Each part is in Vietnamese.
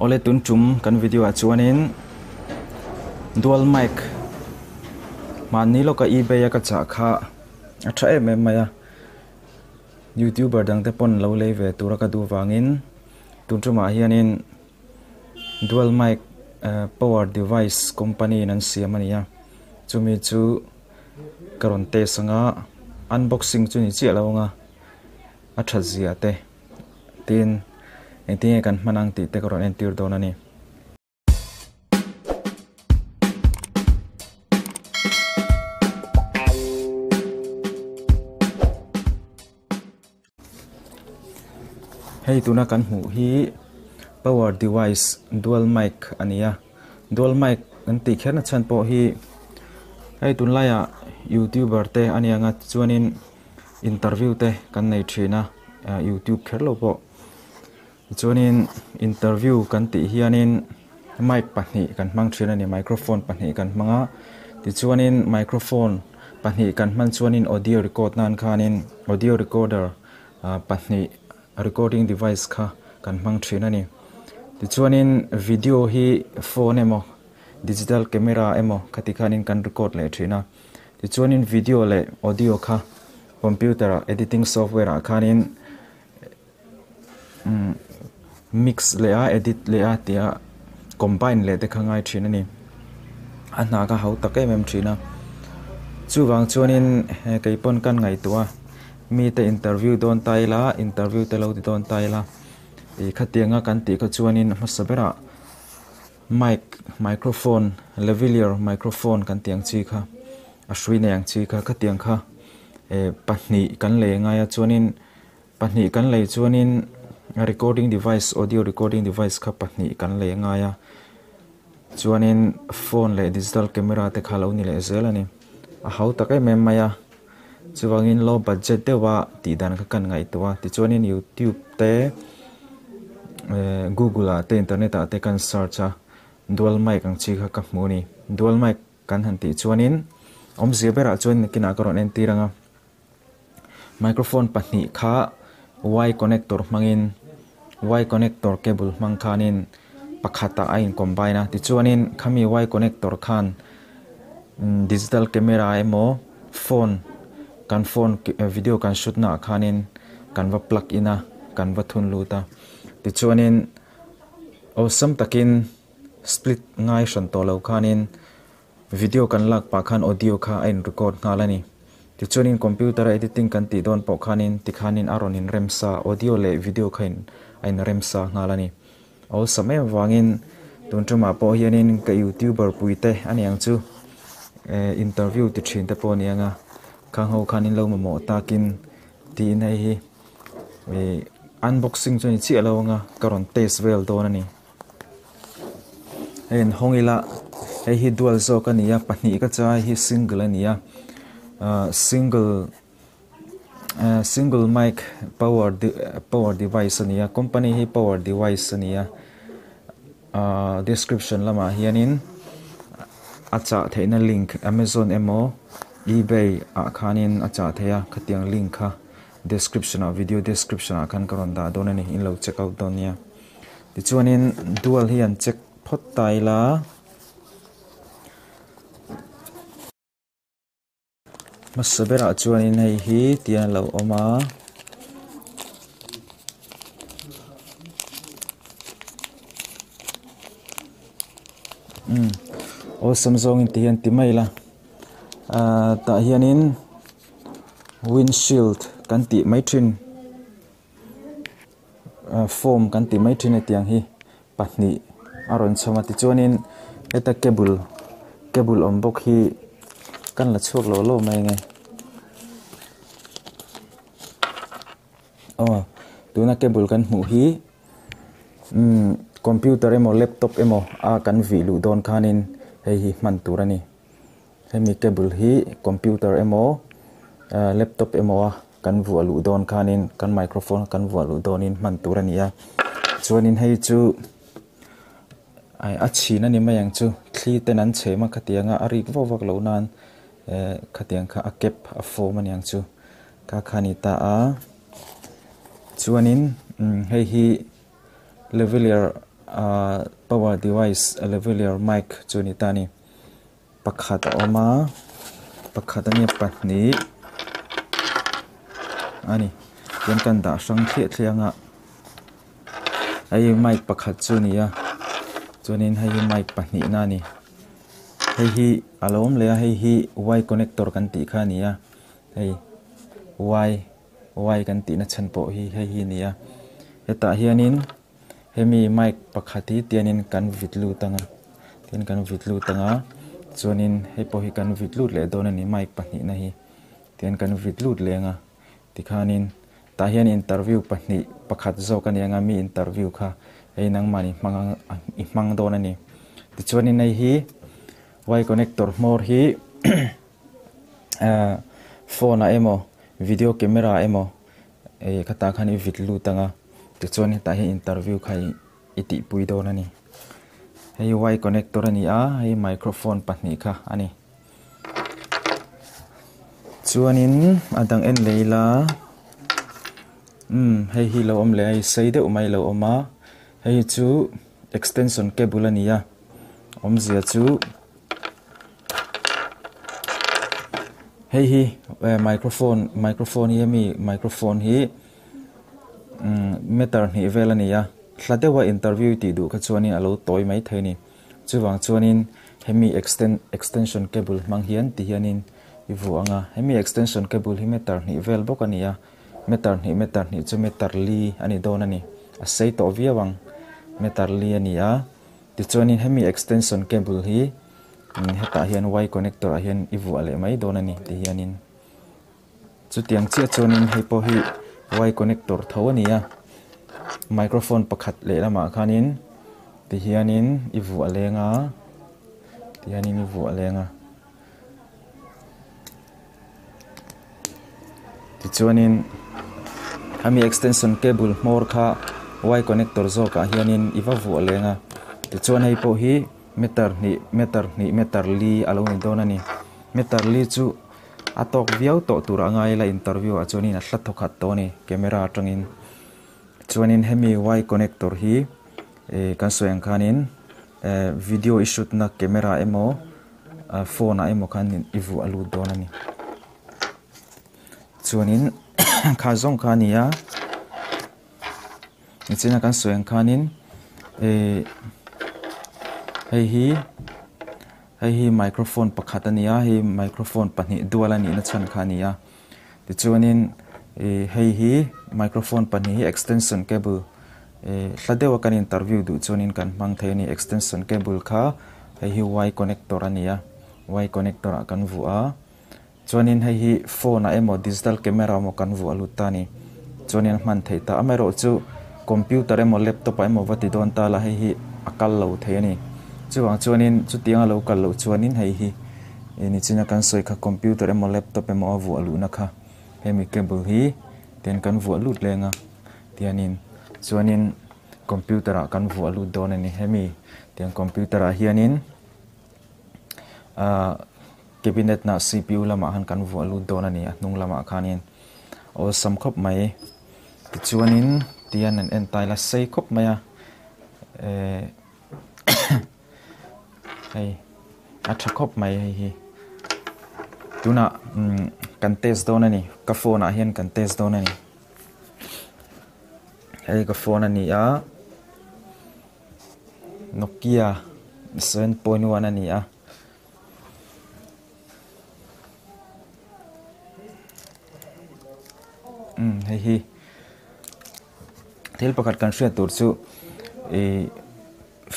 ole tun chum kan video a chuanin dual mic. Man ni lo ka ebay ka cha kha. A tha em em maya youtuber dang te pon lo le ve tura ka du wangin tun chuma hianin dual mic uh, power device company nan siam ania chumi chu karon te sanga. Unboxing chu ni chi lo nga. A tha zia te. Tin eng tinge kan manang ti te karon en tir don ani hei tuna kan hmu hi power device dual mic ania. Dual mic kan ti kherna chan po hi hei tun laya youtuber te ania nga chuanin interview te kan nei thina youtube kherlo po chuanin interview kan ti hianin mic pahnih kan hmang thina ani, microphone pahnih kan hmanga. Ti chuanin microphone pahnih kan hman chuanin audio record nan khanin audio recorder ah, pahnih recording device kha kan hmang thina ani. Ti chuanin video hi phone emo, digital camera emo khati khanin kan record le thina ti chuanin video le audio kha, computer editing software ah a khanin mix le a edit le a tia combine le te khangai thina ni a na ka hau takai mem thina chu wang chuanin keipon kan ngai tua mi te interview don tai la interview te lo ti don tai la i khatianga kan ti ka chuanin masabera mic microphone lavalier microphone kan tiang chi kha a hrui ne ang chi kha khatiang kha e pahni kan le nga ya chuanin pahni kan le chuanin recording device audio recording device kha pahni kan le nga ya. Chuanin phone le digital camera te khalo ni le zelani a hau takai mem maya chuwangin low budget te wa ti dan ka kan ngai to ti chuanin youtube te google a te internet a te kan search a. Dual mic ang chi kha ka dual mic kan han ti chuanin om zia bera chuan kina karon en tiranga microphone pahnih kha y connector mangin, y connector cable mang khanin pakhata a in combine a. Ti chuanin khami y connector khan mm, digital camera emo, phone, kan phone eh, video kan shoot na khanin, kan va plug ina kan va thun luta ti chuanin awesome takin split ngai shan to lo khanin, video kan lak pa khan audio kha ain record ngalani ti chunin computer editing kan ti don po khanin ti khanin aronin remsa, audio le video khain, ain remsa ngalani aw samay wangin tuntuma ah po hianin ka youtuber puite ani ang chu eh, interview ti thin te po nianga. Khang ho khanin lo mo takin ti nei hi. Eh, unboxing chu ni chi alo nga, karon test vel don ani. En, hongila hei hi dual zo ka nia pahnih ka cha, hi single ania uh, single uh, single mic power de power device ania company hi power device ania uh, description lama hianin acha theina link amazon emo ebay a khanin acha theya khatiang link kha. Description a video description a khan karon da donani in lo check out donia tichuanin dual hian check phot tai masabera chuanin hei hi, tian lo oma. Um awesome zong in tian ti mai la ah, ta hianin windshield kan ti mai thin. Ah, foam kan ti mai thin tiang hi. Pahnih, aron chama ti chuanin eta cable cable om bok hi căn là chuộc lỗ lỗ mày lo ờ nge oh cái cable căn mũ hi um computer emo laptop emo a kan vi đòn don khanin hay hi man mi cái cable hi computer emo uh, laptop emo a kan vu đòn don khanin căn microphone kan vu lu donin man nè, a chuanin hay chu ai a china ni mayang chu thli ten an chema khatianga ari vo vak lo nan khatiang kha a kep a form an yang chu ka khani ta a chuanin hei hi lavalier uh, power device a lavalier mic chu ni ta ni pakhat a awma pakhat a ni pahnih ani yan kan dah sang thliah thlianga hei mic pakhat chu ni a chuanin hei mic pahnih na ni hei hi alom le hei hi y connector kan ti kha nia a à. hei y y à. kan ti na chan po hi hei hi nia eta hianin hemi mic pakhati tianin kan vitlu tanga tin à. kan vitlu tanga chuanin hei po hi kan vitlu le don ani mic pahni na hi. Tian kan vitlu lenga tikhanin ta hian interview pahni, pakhat zo kan yanga mi interview kha. Ei nang mani mang i mang don ani ti chuanin nei hi y connector more hi. Uh, phone a emo video camera emo. Eh, e khata khani vitlu tanga. Ti chon ta hi interview khai iti pui do nani hei y connector ani a. Hei microphone pahni kha ani. Chuanin adang en leila. Um hei hi lo om le ai. Sei de umai lo oma hei chu extension cable ania om zia chu. Hei hi uh, microphone microphone hi mi microphone hi um meter ni vel ania hlade wa interview ti du kha chuanin alo toy mai theini chuwang chuanin hemi extend extension cable mang hian ti hianin ivu anga. Hemi extension cable hi meter ni vel bok ania meter ni meter ni chu meter li ani don ani a sei to viawang meter li ani a ti chuanin hemi extension cable hi heta hian y connector à, a hian ivu ale à, mai don ani ti hianin chu tiang chia chuanin hei po hi y connector tho ani à a microphone pakhat le lama khanin ti hianin ivu alenga ti hianin ivu alenga ti chuanin ami extension cable mor kha y connector zo ka hianin iwa vu alenga ti chuan hei po hi meter ni meter ni, meter li alo ni dona ni. Meter li chu atok viau to tur angai la interview a chuni na hla thokhat to ni, camera atangin chuanin hemi y connector hi e kan soyang khanin e, video issue na camera emo phone a emo khanin ivu alu dona ni. Chuanin kha zong kha nia nichina kan soyang khanin e hei hi. Hei hi, microphone pakhat ania hei microphone pahnih dual ani na chan kha nia ti chuanin e, hei hi, microphone pahnih hi extension cable. E hladewa kan interview du chuanin kan mang thei ni extension cable kha. Hei hi, y connector ania y connector a kan vu a chuanin hei hi, phone a emo digital camera mo kan vu aluta ni. Chuanin man thei ta. Amero chu computer emo laptop emo vati don ta la hei hi akal lo thei ani chuwang chuanin chu tianga lo kal lo chuanin hei hi. Ni china kan soi kha computer emo laptop emo avu alu na kha. Hemi cable hi, ten kan vu alu lenga tianin, chuanin computer a kan vu alu don ani hemi ten computer a hianin, a cabinet na CPU lama han kan vu alu don ani a hnung lama khanin o sam khop mai. Ti chuanin tian an en la sei khop maya eh hay a tha khop mai hay hi tuna mm, kan test don ani. Ka phone a hian kan test don ani. Hay ka phone ani a. Nokia 7.1 ani a. Um hei hi thil pakhat kan hriat tur chu e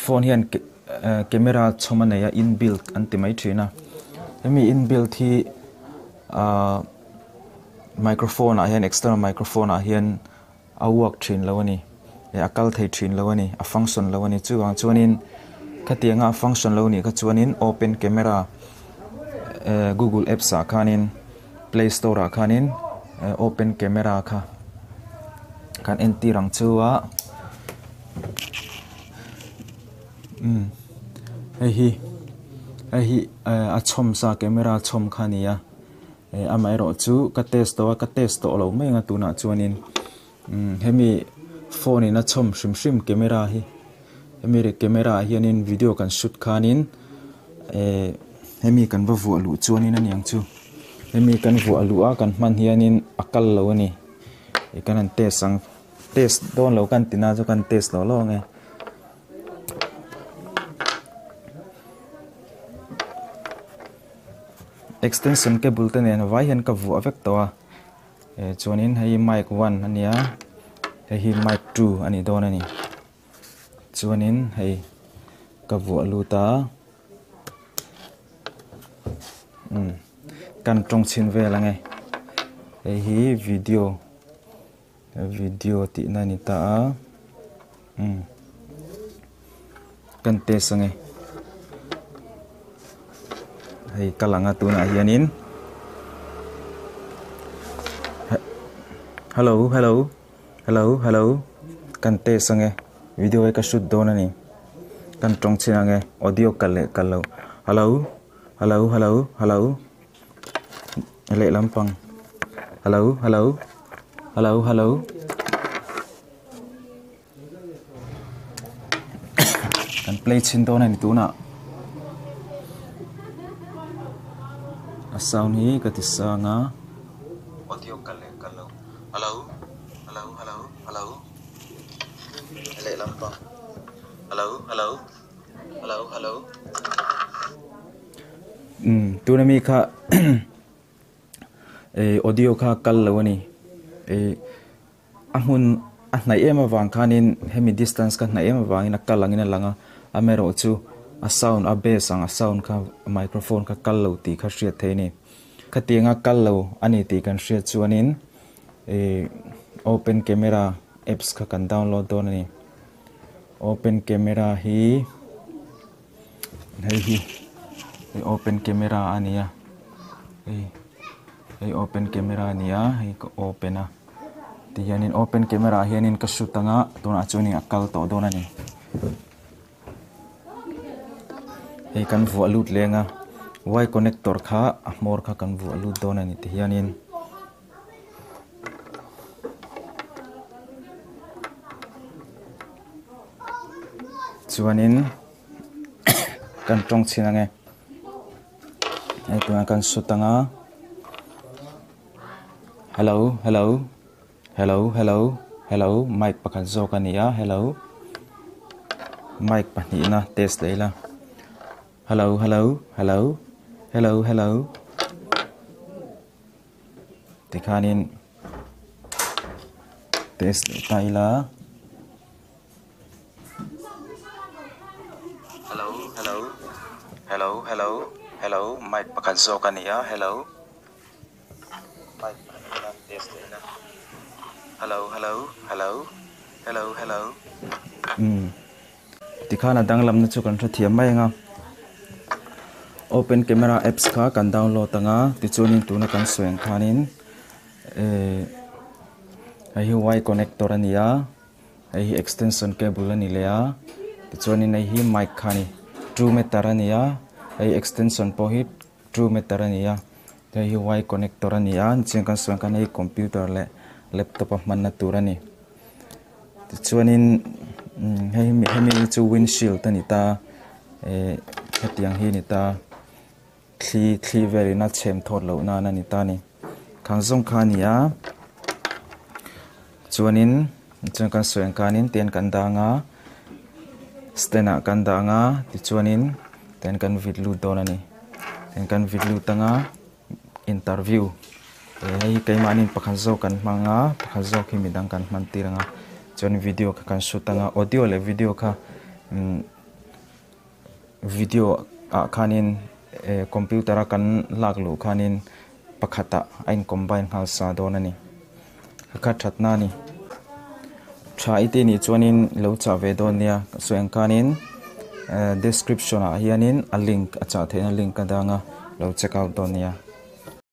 phone hian camera ชมันเนี่อินบิลด์อันติไม่ใช่นะมี inbuilt ที่ไมโครโฟนอะเฮียนเอ็กซ์เตอร์ไมโครโฟนอะเฮียนเอาวักชินแล้วนี่เอาคัลไทยชินแล้วนี่เอาฟังก์ชันแล้วนี่จู่วังชวนินขัดยังอะฟังก์ชันแล้วนี่ขัดชวนิน open camera Google Apps อะขานิน Play Store อะขานิน open camera ค่ะการเอ็นตีรังชัวอืม hi a chom sa camera chom khania e amai ro chu ka test to ka test to lo mai nga tuna chuanin um hemi phone in a chom shrim shrim camera hi hemi re camera hianin video kan shoot khanin e hemi kan va vu alu chuanin an yang chu hemi kan vu alu a kan man hianin akal lo ni e kan an test sang test don lo kan tina chu kan test lo lo nge extension cable te nen, vai hian ka vu avek to a. E chuanin hei mic 1 ania hei mic 2 ani don ani chuanin hei ka vu alu ta. Um kan trong chin ve la nge. Hei hi, video. Eh, video ti na ni ta um kan te sange hei kalanga tu na hianin hello hello hello hello. Kan te sange video ka shoot đâu na ni kan trong china audio kal le kal hello hello hello hello. Le lampang hello hello hello hello. Kan play chin đâu na ni tu na a sound hi ka ti sa nga audio kal le kal lo hello? Hello hello hello? Le lampang hello hello? Hello hello? Um tu na mi kha e audio kha kal lo ni e ahun a hnai em awang khanin hemi distance ka hnai em awang in a kalangin a langa amero chu a sound a bass ang a sound kha microphone kha kal lo ti kha hriat theini kha tinga kal lo ani ti kan hriat chuanin e open camera apps kha kan download don ni open camera hi hei hi open camera ania hei hei open camera ania hei ko open a. Ti hianin open camera hianin ka shutanga, tuna chuani akal to don ani. Hei kan vu alut lenga y connector kha a mor kha kan vu alut don ani ti hianin chuanin kan tong china nge ai tuna kan sutanga hello hello. Hello hello. Hello mic pakhat zo ka nia hello. Mic pahni na test leila hello hello. Hello hello hello. Tikhanin test taila hello hello. Hello hello. Hello mic pakhat zo ka nia hello. Mic test leila hello hello hello. Hello hello. Um tikhana danglam na chu kan tha thiam mai nga open camera apps kha kan download tanga, ti chunin tuna kan sweng khanin Ai e, hi wi connector ania hi extension cable ani leya ti chuanin hi mic khani True meter ania ai extension po hi true meter ania hi wi connector ania cheng kan sweng kan ai computer le, laptop man na turani ti chuanin mm, hei hemi chu windshield ani ta. Eh hetiang hi ni ta thli thli veri na chem thot lo na na ni ta ni. Khang zong kha ni a chuanin chuan kan soeng kanin ten kan danga stena kan danga ti chuanin ten kan vidlu nè, ani ten kan vidlu tanga interview. Cái mà nín hei keimanin pakhan zo kan hmanga pakhan zo khi mình đang midang kan hman tiranga chuan video kha kan shoot anga audio le video kha mm, video à a khanin Eh, computer a kan lak lu khanin pakhata ain combine hal sa don ani kha thatna ni. Tha ite ni chuanin lo cha ve don nia soeng kanin eh, description a hianin, a link, a cha thena link ka danga lo check out don nia.